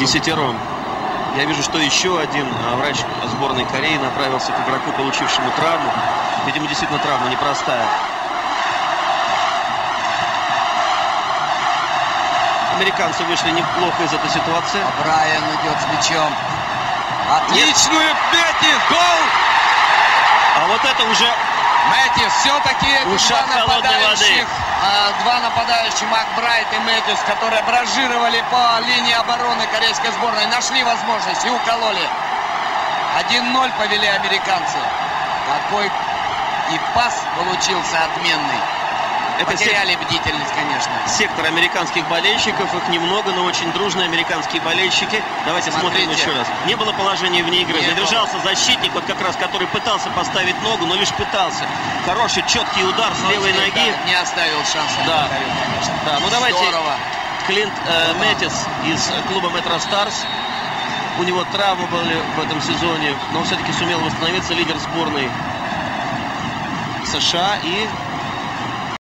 десятером. Я вижу, что еще один а, врач сборной Кореи направился к игроку, получившему травму. Видимо, действительно травма непростая. Американцы вышли неплохо из этой ситуации. А Брайан идет с мячом. Отличную Мэтти! Гол! А вот это уже Мэтьюс, все-таки Ушат два нападающих, а, два нападающих, Макбрайт и Мэтьюс, которые бражировали по линии обороны корейской сборной, нашли возможность и укололи. 1-0 повели американцы. Какой и пас получился отменный. Это Потеряли бдительность, конечно. сектор американских болельщиков. Их немного, но очень дружные американские болельщики. Давайте смотрим Смотрите. еще раз. Не было положения вне игры. Не Задержался защитник, вот как раз который пытался поставить ногу, но лишь пытался. Хороший, четкий удар с левой Но, ноги. да, Не оставил шанса. Да. Конечно. Да, ну давайте Здорово. Клинт э, Метис из клуба Метро Старс. У него травмы были в этом сезоне, но он все-таки сумел восстановиться лидер сборной США и